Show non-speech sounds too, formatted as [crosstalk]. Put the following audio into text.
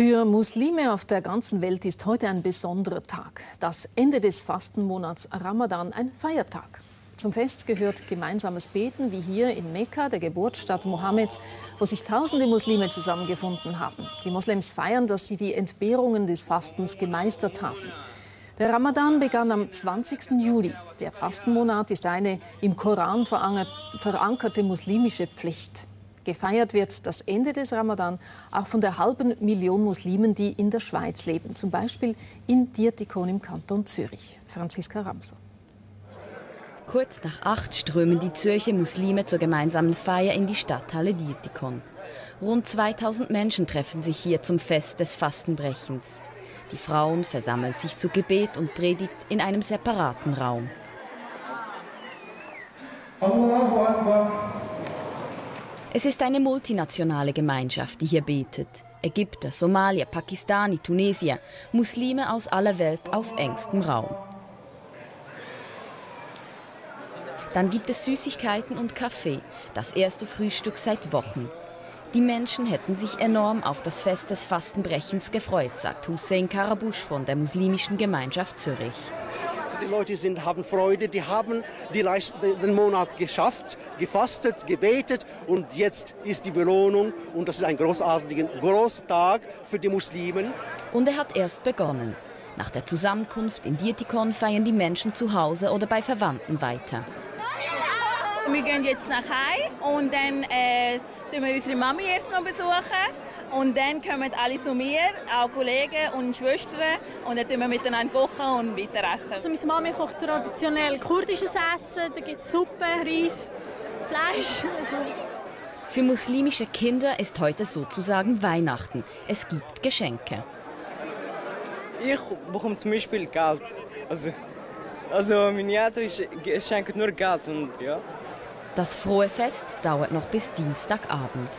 Für Muslime auf der ganzen Welt ist heute ein besonderer Tag. Das Ende des Fastenmonats Ramadan ein Feiertag. Zum Fest gehört gemeinsames Beten, wie hier in Mekka, der Geburtsstadt Mohammeds, wo sich tausende Muslime zusammengefunden haben. Die Moslems feiern, dass sie die Entbehrungen des Fastens gemeistert haben. Der Ramadan begann am 20. Juli. Der Fastenmonat ist eine im Koran verankerte muslimische Pflicht. Gefeiert wird das Ende des Ramadan auch von der halben Million Muslimen, die in der Schweiz leben, zum Beispiel in Dietikon im Kanton Zürich. Franziska Ramser. Kurz nach acht strömen die Zürcher Muslime zur gemeinsamen Feier in die Stadthalle Dietikon. Rund 2000 Menschen treffen sich hier zum Fest des Fastenbrechens. Die Frauen versammeln sich zu Gebet und Predigt in einem separaten Raum. Allahu Akbar. Es ist eine multinationale Gemeinschaft, die hier betet. Ägypter, Somalier, Pakistani, Tunesier, Muslime aus aller Welt auf engstem Raum. Dann gibt es Süßigkeiten und Kaffee, das erste Frühstück seit Wochen. Die Menschen hätten sich enorm auf das Fest des Fastenbrechens gefreut, sagt Hussein Karabusch von der muslimischen Gemeinschaft Zürich die Leute sind, haben Freude, die haben die, den Monat geschafft, gefastet, gebetet und jetzt ist die Belohnung und das ist ein großartiger Großtag für die Muslimen. Und er hat erst begonnen. Nach der Zusammenkunft in Dietikon feiern die Menschen zu Hause oder bei Verwandten weiter. Wir gehen jetzt nach Hause und dann äh, wir unsere Mami jetzt noch besuchen. Und dann kommen alle zu mir, auch Kollegen und Schwestern. Und dann kochen wir miteinander kochen und weiter essen. Also meine Mami kocht traditionell kurdisches Essen. Da gibt es Suppe, Reis, Fleisch. [laughs] Also. Für muslimische Kinder ist heute sozusagen Weihnachten. Es gibt Geschenke. Ich bekomme zum Beispiel Geld. Also, also meine Eltern schenken nur Geld und ja. Das frohe Fest dauert noch bis Dienstagabend.